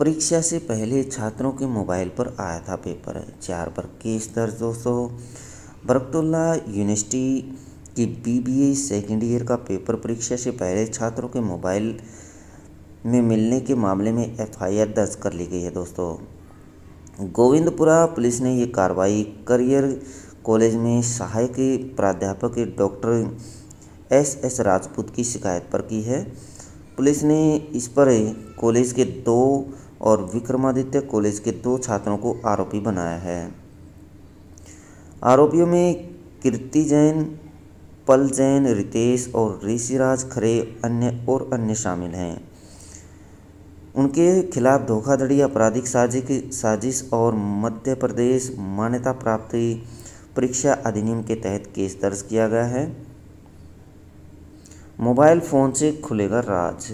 परीक्षा से पहले छात्रों के मोबाइल पर आया था पेपर। चार पर केस दर्ज, दोस्तों। बरकतुल्ला यूनिवर्सिटी की बीबीए सेकेंड ईयर का पेपर परीक्षा से पहले छात्रों के मोबाइल में मिलने के मामले में एफआईआर दर्ज कर ली गई है, दोस्तों। गोविंदपुरा पुलिस ने ये कार्रवाई करियर कॉलेज में सहायक प्राध्यापक डॉक्टर एस एस राजपूत की शिकायत पर की है। पुलिस ने इस पर कॉलेज के दो और विक्रमादित्य कॉलेज के दो छात्रों को आरोपी बनाया है। आरोपियों में कीर्ति जैन, पल जैन, रितेश और ऋषिराज खरे अन्य और अन्य शामिल हैं। उनके खिलाफ धोखाधड़ी, आपराधिक साजिश साजिश और मध्य प्रदेश मान्यता प्राप्ति परीक्षा अधिनियम के तहत केस दर्ज किया गया है। मोबाइल फ़ोन से खुलेगा राज।